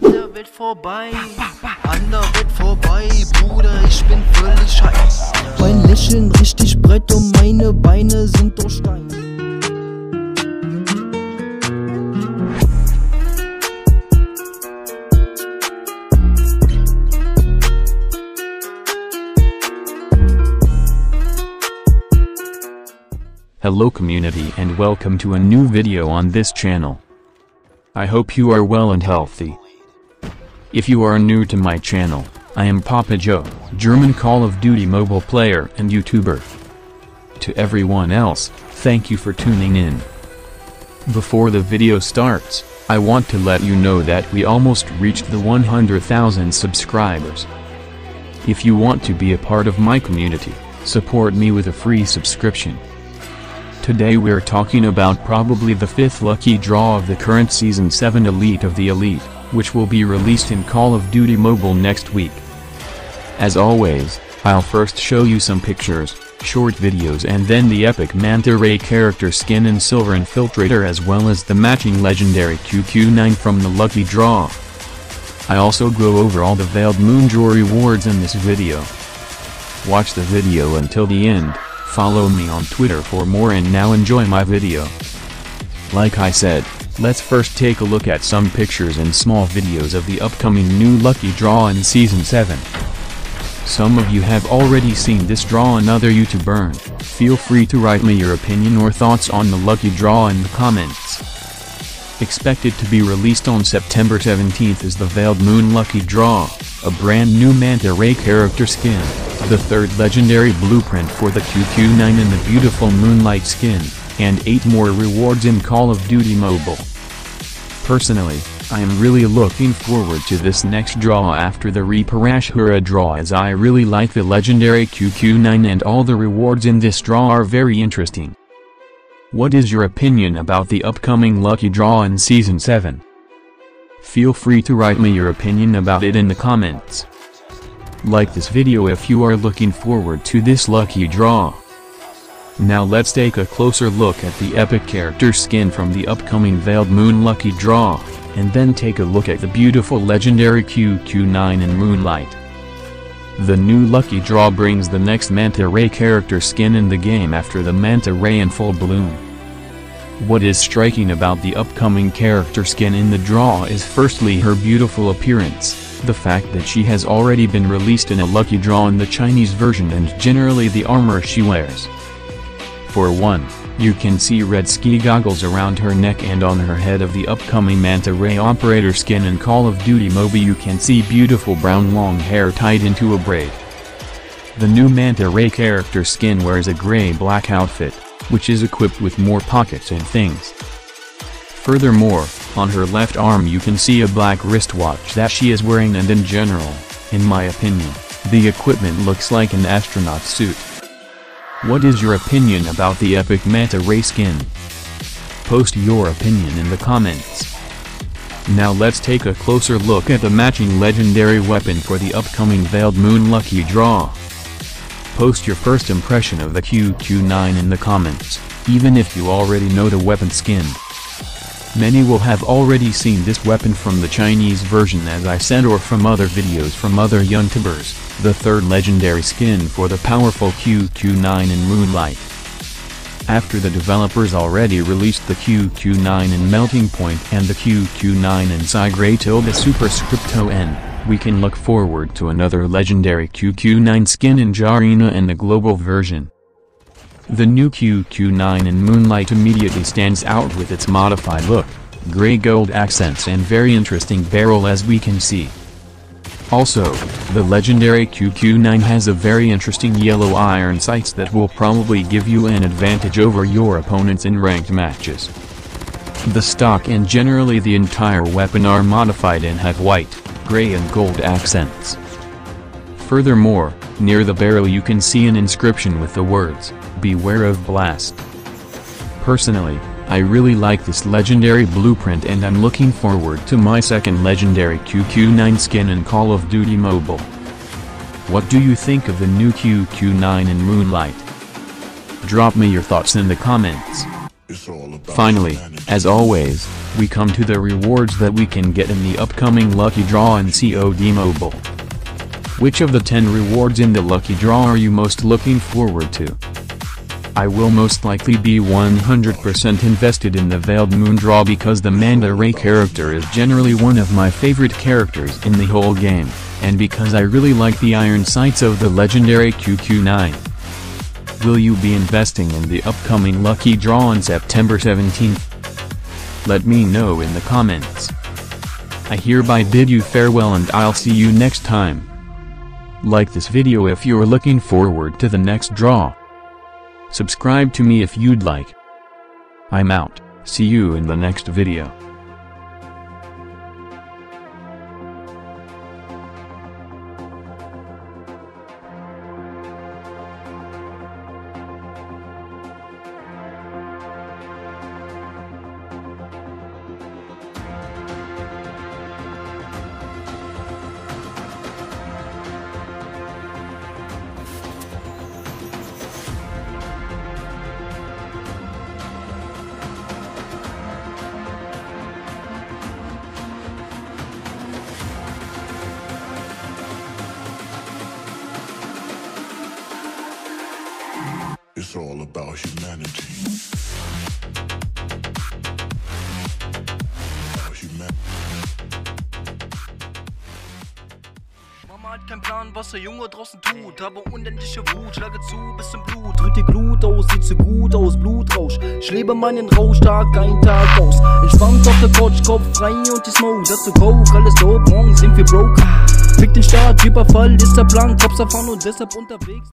Der vorbei, Welt vorbei, Bruder, ich bin völlig. Mein Lächeln richtig breit und meine Beine sind Stein. Hello community and welcome to a new video on this channel. I hope you are well and healthy. If you are new to my channel, I am Papa Joe, German Call of Duty mobile player and YouTuber. To everyone else, thank you for tuning in. Before the video starts, I want to let you know that we almost reached the 100,000 subscribers. If you want to be a part of my community, support me with a free subscription. Today we're talking about probably the fifth lucky draw of the current Season 7 Elite of the Elite, which will be released in Call of Duty Mobile next week. As always, I'll first show you some pictures, short videos and then the epic Manta Ray character skin and Silver Infiltrator as well as the matching legendary QQ9 from the lucky draw. I also go over all the Veiled Moon Moonjaw rewards in this video. Watch the video until the end. Follow me on Twitter for more and now enjoy my video. Like I said, let's first take a look at some pictures and small videos of the upcoming new Lucky Draw in Season 7. Some of you have already seen this draw another you to burn, feel free to write me your opinion or thoughts on the Lucky Draw in the comments. Expected to be released on September 17th is the Veiled Moon Lucky Draw, a brand new Manta Ray character skin the third legendary blueprint for the QQ9 and the beautiful Moonlight skin, and 8 more rewards in Call of Duty Mobile. Personally, I am really looking forward to this next draw after the Reaper draw as I really like the legendary QQ9 and all the rewards in this draw are very interesting. What is your opinion about the upcoming lucky draw in Season 7? Feel free to write me your opinion about it in the comments. Like this video if you are looking forward to this lucky draw. Now let's take a closer look at the epic character skin from the upcoming Veiled Moon lucky draw, and then take a look at the beautiful legendary QQ9 in Moonlight. The new lucky draw brings the next Manta Ray character skin in the game after the Manta Ray in full bloom. What is striking about the upcoming character skin in the draw is firstly her beautiful appearance, the fact that she has already been released in a lucky draw in the Chinese version and generally the armor she wears. For one, you can see red ski goggles around her neck and on her head of the upcoming Manta Ray operator skin in Call of Duty Mobile you can see beautiful brown long hair tied into a braid. The new Manta Ray character skin wears a gray-black outfit, which is equipped with more pockets and things. Furthermore, on her left arm you can see a black wristwatch that she is wearing and in general, in my opinion, the equipment looks like an astronaut suit. What is your opinion about the epic Manta Ray skin? Post your opinion in the comments. Now let's take a closer look at the matching legendary weapon for the upcoming Veiled Moon Lucky Draw. Post your first impression of the QQ9 in the comments, even if you already know the weapon skin. Many will have already seen this weapon from the Chinese version as I said or from other videos from other YouTubers, the third legendary skin for the powerful QQ9 in Moonlight. After the developers already released the QQ9 in Melting Point and the QQ9 in Sigray Tilde Superscripto N, we can look forward to another legendary QQ9 skin in Jarina and the global version. The new QQ9 in Moonlight immediately stands out with its modified look, gray gold accents and very interesting barrel as we can see. Also, the legendary QQ9 has a very interesting yellow iron sights that will probably give you an advantage over your opponents in ranked matches. The stock and generally the entire weapon are modified and have white, gray and gold accents. Furthermore, near the barrel you can see an inscription with the words, Beware of Blast. Personally, I really like this legendary blueprint and I'm looking forward to my second legendary QQ9 skin in Call of Duty Mobile. What do you think of the new QQ9 in Moonlight? Drop me your thoughts in the comments. Finally, as always, we come to the rewards that we can get in the upcoming Lucky Draw in COD Mobile. Which of the 10 rewards in the Lucky Draw are you most looking forward to? I will most likely be 100% invested in the Veiled Moon Draw because the Manta Ray character is generally one of my favorite characters in the whole game, and because I really like the iron sights of the legendary QQ9. Will you be investing in the upcoming Lucky Draw on September 17th? Let me know in the comments. I hereby bid you farewell and I'll see you next time. Like this video if you're looking forward to the next draw. Subscribe to me if you'd like. I'm out, see you in the next video. About humanity. Mama hat keinen Plan, was der Junge draußen tut. Habe unendliche Wut, schlage zu bis zum Blut. Tritt die Glut aus, sieht so gut aus, Blutrausch. Ich lebe meinen Rausch, Tag ein, Tag aus. Entspannt auf der Couch, Kopf frei und die Smoke. Dazu Coke, alles dope, morgen sind wir broke. Fick den Start, Überfall ist der Plan, Cops erfahren und deshalb unterwegs.